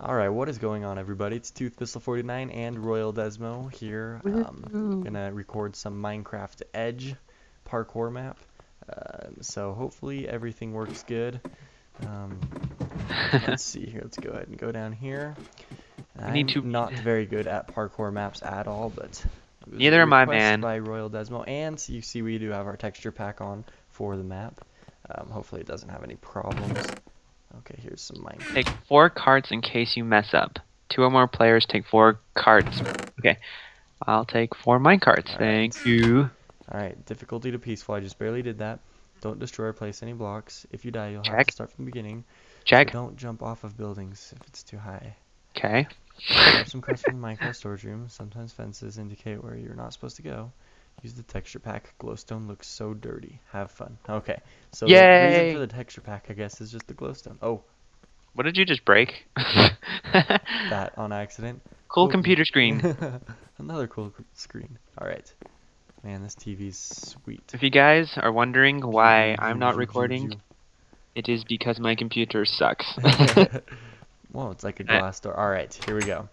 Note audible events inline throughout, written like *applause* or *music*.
Alright, what is going on everybody? It's Toothpistol 49 and Royal Dezmo here. Um, gonna record some Minecraft Edge parkour map. Uh, so hopefully everything works good. Um, let's see here. Let's go ahead and go down here. We need I'm to- not very good at parkour maps at all, but it was a Neither am I, man. By Royal Dezmo, and you see we do have our texture pack on for the map. Um, hopefully it doesn't have any problems. Okay, here's some Minecraft. Take four cards in case you mess up. Two or more players take four cards. Okay. I'll take four minecarts. Alright. Thank you. Alright, difficulty to peaceful. I just barely did that. Don't destroy or place any blocks. If you die, you'll have to start from the beginning. So Check. don't jump off of buildings if it's too high. Okay. Grab some from the Minecraft storage room. Sometimes fences indicate where you're not supposed to go. Use the texture pack. Glowstone looks so dirty. Have fun. Okay. So the reason for the texture pack, I guess, is just the glowstone. Oh, What did you just break? *laughs* that on accident. cool Oh. computer screen. *laughs* Another cool screen. Alright. Man, this TV's sweet. If you guys are wondering why I'm not recording, it is because my computer sucks. *laughs* Whoa, it's like a glass door. Alright, here we go.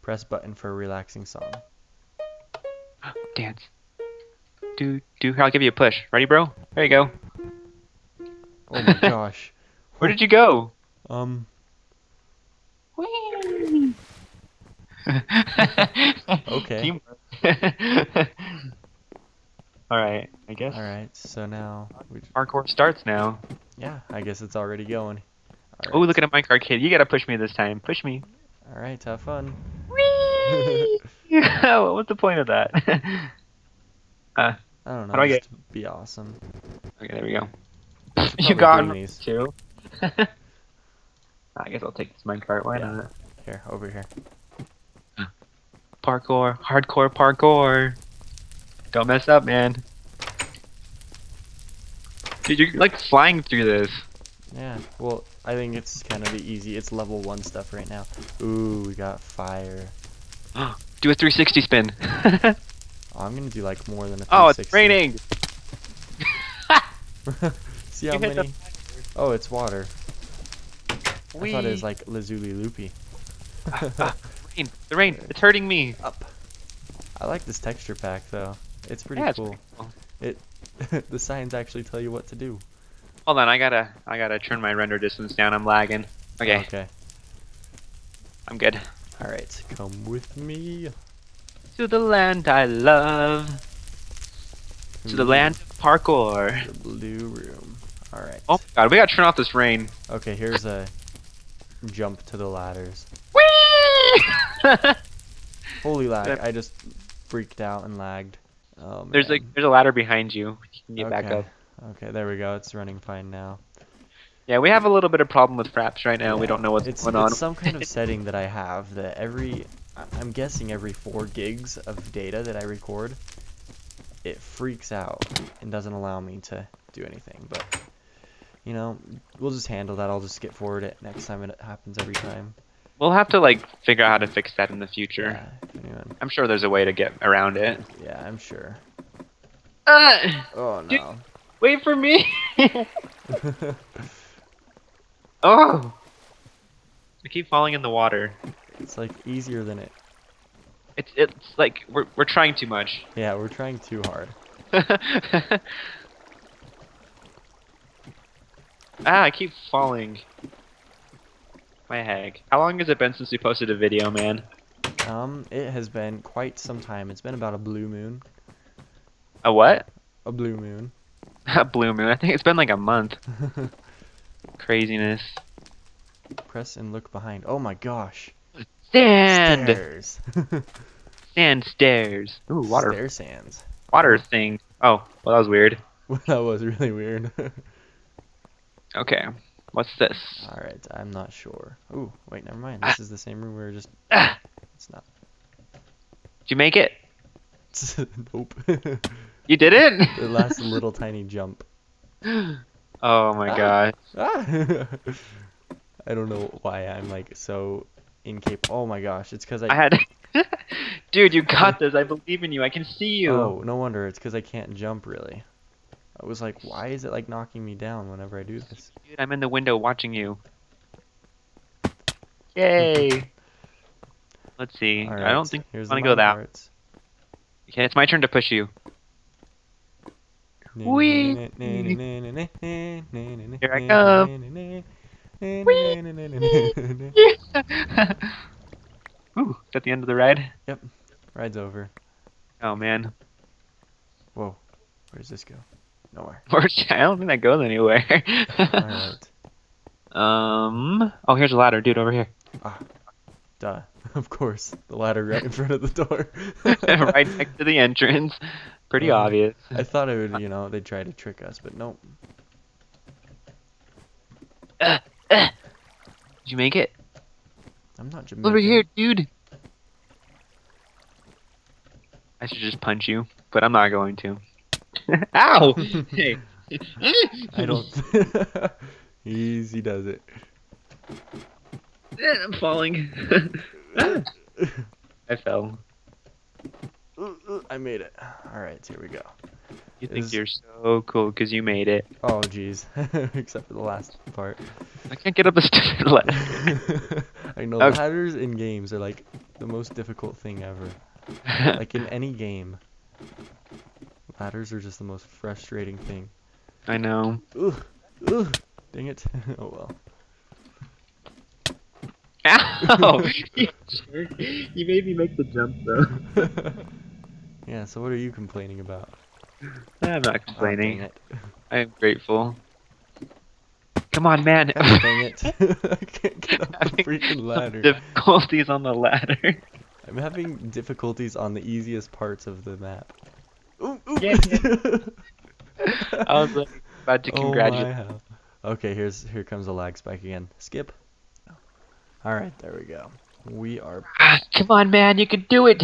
Press button for a relaxing song. *gasps* Dance. Do do. Here, I'll give you a push. Ready, bro? There you go. Oh my *laughs* gosh. Where did you go? Um, Okay. *laughs* Teamwork. *laughs* All right. I guess alright, so now. We, parkour starts now. yeah, I guess it's already going. Oh, look at a minecart kid. You gotta push me this time. Push me. Alright, have fun. Whee! What's the point of that? Uh, I don't know. How do I get- be awesome. okay, there we go. *laughs* You got these. too. *laughs* I guess I'll take this minecart. Why Yeah. not? Here, over here. Parkour, hardcore parkour. Don't mess up, man. Dude, you're like flying through this. Yeah, well, I think it's kind of the easy. It's level 1 stuff right now. Ooh, we got fire. *gasps* Do a 360 spin. *laughs* Oh, I'm gonna do like more than a 360. oh, it's raining. *laughs* See how You hit the many? Oh, it's water. I thought it was like Lazuli Loopy. Ah, ah, *laughs* rain. The rain. It's hurting me. Up. I like this texture pack though. It's pretty Yeah, it's cool. It *laughs* the signs actually tell you what to do. Hold on, I gotta, I gotta turn my render distance down. I'm lagging. Okay, Okay. I'm good. All right. Come with me. To the land I love. To the hmm. land of parkour. The blue room. All right. Oh god, we gotta turn off this rain. Okay. Here's a jump to the ladders. Whee! *laughs* Holy lag! I just freaked out and lagged. Oh, there's like, there's a ladder behind you. You can get back Okay. up. Okay, there we go. It's running fine now. Yeah, we have a little bit of problem with fraps right now. We don't know what's it's, going it's on. some kind of *laughs* setting that I have that every, I'm guessing every four gigs of data that I record, it freaks out and doesn't allow me to do anything. But, you know, we'll just handle that. I'll just skip forward it next time it happens every time. We'll have to like figure out how to fix that in the future. Yeah, if I'm sure there's a way to get around it. yeah, I'm sure. Uh, Oh Dude. no. wait for me. *laughs* *laughs* oh. I keep falling in the water. It's like easier than it. It's it's like we're we're trying too much. *laughs* Yeah, we're trying too hard. *laughs* ah, I keep falling. My hag. How long has it been since we posted a video, man? Um, it has been quite some time. It's been about a blue moon. A what? A blue moon. *laughs* A blue moon. I think it's been like a month. Craziness. Press and look behind. Oh my gosh. Sand. Stairs. *laughs* Sand stairs. Ooh, water. Stair sands. Water thing. Oh, well, that was weird. *laughs* that was really weird. *laughs* Okay. What's this? Alright, I'm not sure. Ooh, wait, never mind. This is the same room we were just. *coughs* Ah, It's not. did you make it? nope. You did it? the last little tiny jump. oh my Ah. god. Ah! I don't know why I'm like so incapable. Oh my gosh, it's because I. I had. Dude, you got this. I believe in you. I can see you. Oh, no wonder. It's because I can't jump really. I was like, why is it like knocking me down whenever I do this? Dude, I'm in the window watching you. Yay! Let's see. All I don't think I want to go that. minecarts. Okay, it's my turn to push you. Whee! Here I come. *laughs* Ooh, is that the end of the ride? Yep. Ride's over. Oh man, Whoa, where does this go? Nowhere. *laughs* I don't think that goes anywhere. Right. *laughs* um. Oh, here's a ladder, dude, over here. Ah, Duh. Of course, the ladder right in front of the door. right next to the entrance. Pretty Um, obvious. I thought it would, you know, they'd try to trick us, but nope. Did you make it? I'm not Jamaican. Over here, dude. I should just punch you, but I'm not going to. *laughs* Ow! *laughs* hey. *laughs* I don't. Easy does it. Eh, I'm falling. I fell. Ooh, ooh, I made it. All right, here we go. You think Is- you're so cool because you made it. Oh, jeez. *laughs* Except for the last part. I can't get up the *laughs* stupid ladder. *laughs* I know Okay. ladders in games are like the most difficult thing ever. Like in any game, ladders are just the most frustrating thing. I know. Ugh, ugh, dang it. oh well. Ow! You made me make the jump though. yeah. So what are you complaining about? I'm not Oh, complaining. it. I am grateful. Come on, man. God *laughs* dang it. *laughs* I can't get up the Having freaking ladder. Difficulties on the ladder. I'm having difficulties on the easiest parts of the map. Ooh, ooh. Yeah, *laughs* I was like, about to Oh congratulate. hell. Okay, here's here comes a lag spike again. Skip. All right, there we go. We are. Ah, come on, man, you can do it.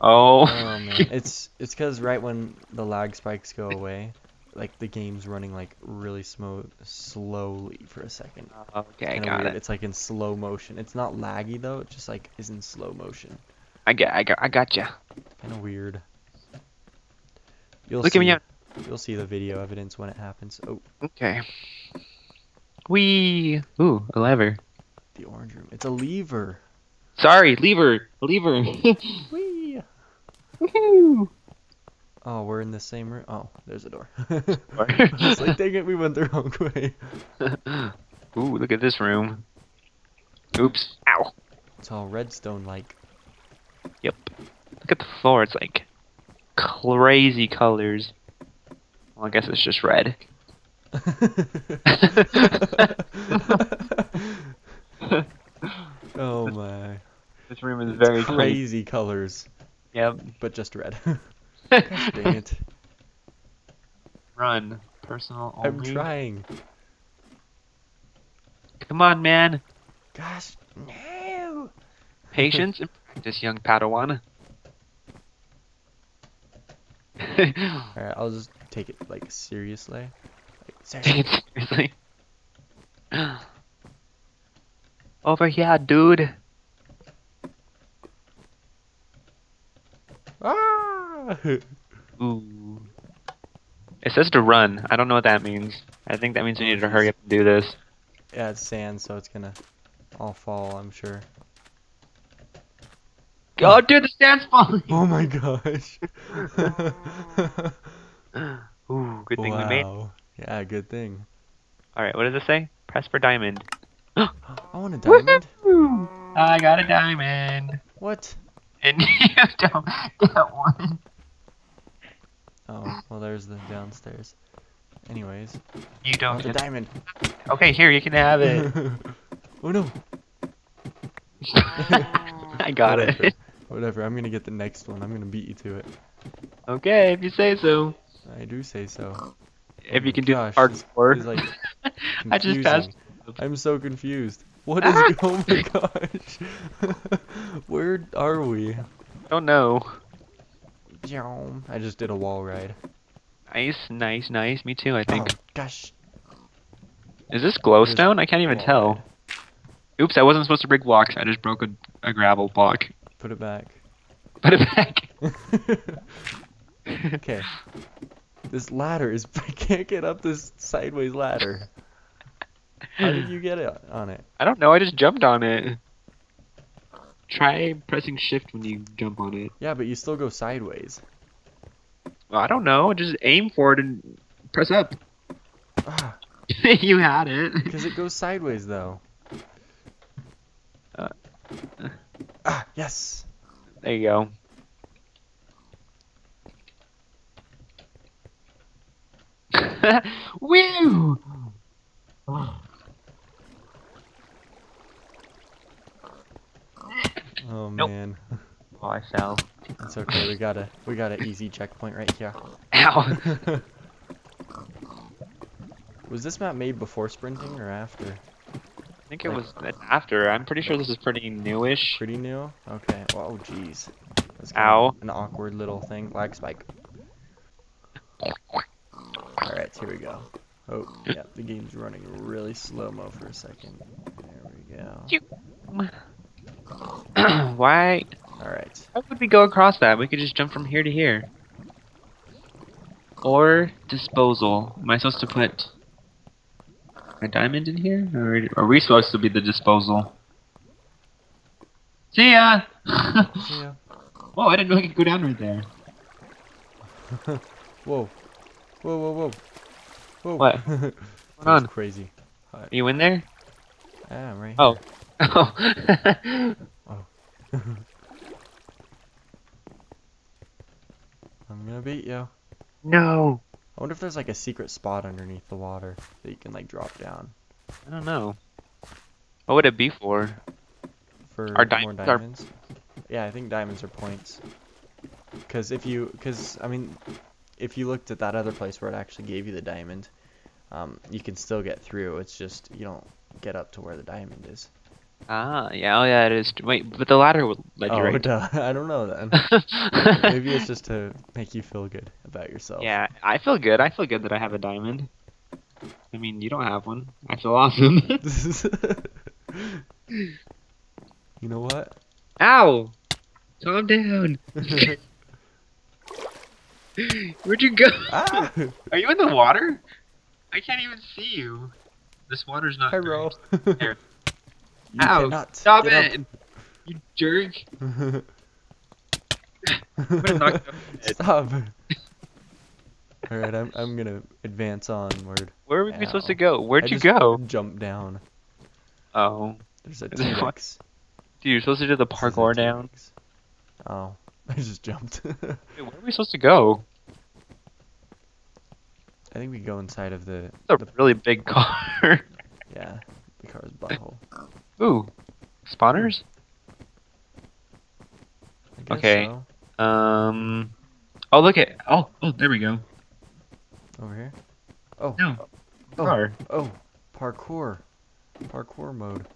Oh. Oh man, *laughs* it's it's because right when the lag spikes go away, like the game's running like really smooth, slowly for a second. Oh, okay, Kinda got weird. it. It's like in slow motion. It's not laggy though. It just like is in slow motion. I got, I got, I got gotcha. Kind of weird. You'll Look see, at me out. You'll see the video evidence when it happens. Oh, Okay. We Ooh, a lever. the orange room. It's a lever. Sorry, lever, lever. *laughs* Whee! Woohoo. Oh, we're in the same room. Oh, there's a door. I was *laughs* like, dang it, we went the wrong way. *laughs* Ooh, look at this room. Oops. Ow. It's all redstone like. Yep. Look at the floor. It's like crazy colors. Well, I guess it's just red. *laughs* oh my. This room is very crazy. crazy colors, Yep. but just red. *laughs* *laughs* Dang it. Run. Personal I'm trying. Come on, man. Gosh, no. Patience and practice, young Padawan. *laughs* Alright, I'll just take it like seriously. Like, seriously. Take it seriously. *gasps* Over here, dude. *laughs* Ooh. It says to run. I don't know what that means. I think that means we need to hurry up and do this. Yeah, it's sand, so it's gonna all fall, I'm sure. Oh, dude, the sand's falling. *laughs* Oh my gosh. *laughs* Ooh, good thing we made. wow. Yeah, good thing. All right, what does it say? Press for diamond. *gasps* I want a diamond. I got a diamond, What? and you don't get one. Oh, well, there's the downstairs. Anyways, You don't want the diamond. Okay, here you can have it. *laughs* oh no. *laughs* I got Whatever. it. Whatever, I'm gonna get the next one. I'm gonna beat you to it. Okay, if you say so. I do say so. If my you can do gosh, hard this is, like, *laughs* I just passed. I'm so confused. What is? Ah! oh my gosh. Where are we? I Don't know. I just did a wall ride. Nice, nice, nice. Me too. I oh, think. Oh, gosh. Is this glowstone? I can't even tell. Oops, I wasn't supposed to break blocks. I just broke a, a gravel block. Put it back. Put it back. *laughs* okay. This ladder is. *laughs* I can't get up this sideways ladder. How did you get it on it? I don't know. I just jumped on it. Try pressing shift when you jump on it. Yeah, but you still go sideways. Well, I don't know. Just aim for it and press up. *laughs* Ah, you had it. because it goes sideways though. Uh. ah, yes. There you go. *laughs* Woo! Oh Nope. man, I fell. it's okay. We got a we got an easy checkpoint right here. Ow! *laughs* Was this map made before sprinting or after? I think it was after. I'm pretty sure this is pretty newish. Pretty new. Okay. Well, oh jeez. Ow. An awkward little thing. Lag spike. All right, here we go. Oh, yeah, the game's running really slow mo for a second. There we go. *clears throat* Why? All right. How would we go across that? We could just jump from here to here. Or disposal. Am I supposed to put a diamond in here? Or are we supposed to be the disposal? See ya! See ya. *laughs* Whoa, I didn't know I could go down right there. *laughs* Whoa. Whoa, whoa, whoa. Whoa. What? *laughs* What's on? crazy. Are you in there? Ah, I'm right Oh. here. Oh. I'm gonna beat you. no. I wonder if there's like a secret spot underneath the water that you can like drop down I don't know. What would it be for? for Are more diamonds are- diamonds. Yeah, I think diamonds are points. Because if you, because I mean, if you looked at that other place where it actually gave you the diamond, um, you can still get through. It's just you don't get up to where the diamond is. Ah, yeah, oh yeah, it is. Wait, but the ladder would let you oh, right. *laughs* duh. I don't know then. *laughs* Maybe it's just to make you feel good about yourself. Yeah, I feel good. I feel good that I have a diamond. I mean, you don't have one. I feel awesome. *laughs* you know what? Ow! Calm down. Where'd you go? ah! Are you in the water? I can't even see you. This water's not. Hi, great. Ro. You Ow! cannot Stop get it! You jerk! up. you off the edge. Stop. All right, I'm I'm gonna advance onward. Where were we supposed to go? Where'd I you just go? Jump down. Oh, There's a Is *laughs* it what? T-Rex. dude, you're supposed to do the This is parkour down. Oh, *laughs* I just jumped. *laughs* Wait, where are we supposed to go? I think we go inside of the It's a really big car. yeah the car's butthole. Ooh, spawners? Okay. so. Um. Oh, look at. Oh, oh, there we go. Over here. Oh. No. Oh. Car. Oh. Parkour. Parkour mode.